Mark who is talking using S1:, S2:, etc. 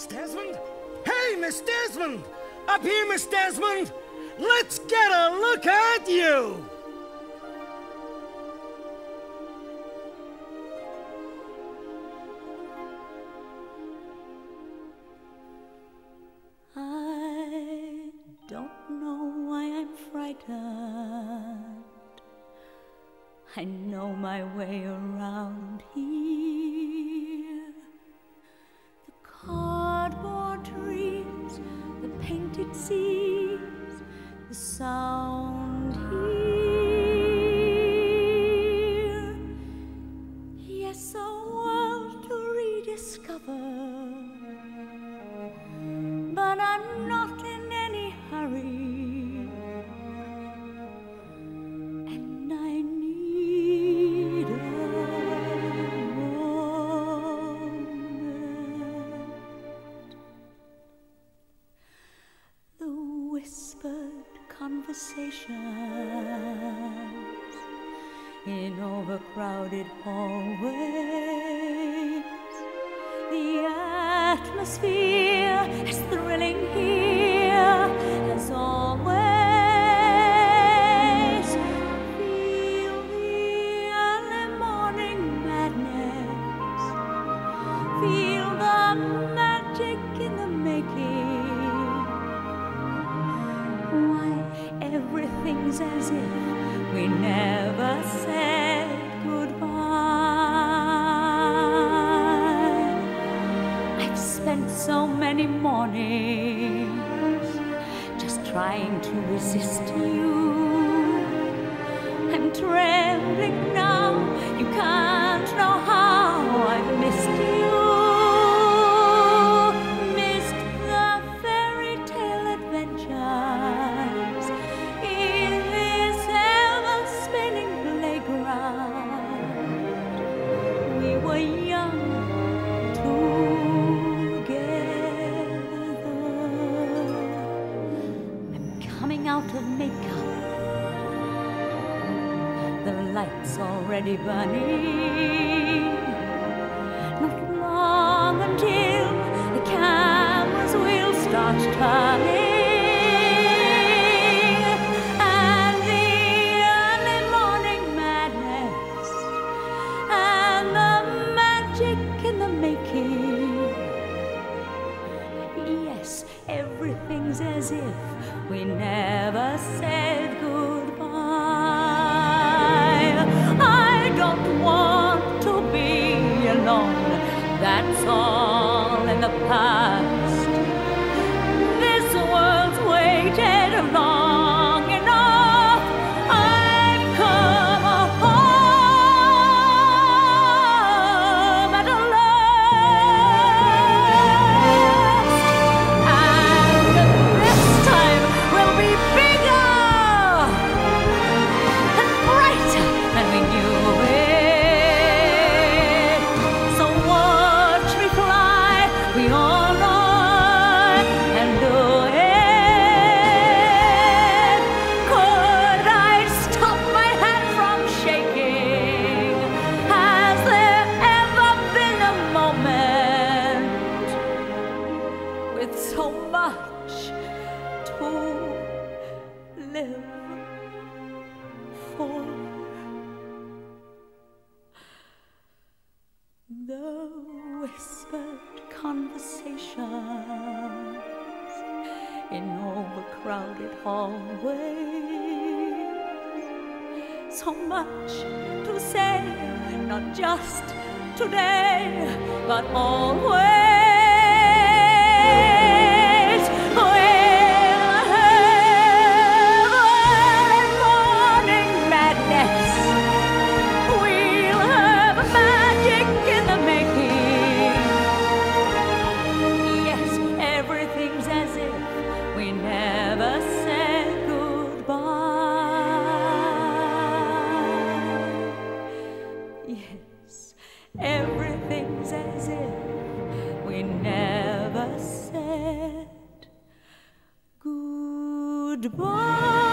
S1: Miss Desmond? Hey, Miss Desmond! Up here, Miss Desmond! Let's get a look at you!
S2: I don't know why I'm frightened. I know my way around here. The sound here. Yes, a world to rediscover. But I'm conversations in overcrowded hallways. The atmosphere as if we never said goodbye. I've spent so many mornings just trying to resist you. I'm trembling now, makeup. The lights already burning. Yes, everything's as if we never said goodbye. I don't want to be alone, that's all in the past. So much to live for? The whispered conversations in overcrowded hallways. So much to say, not just today, but always. Everything's as if we never said goodbye.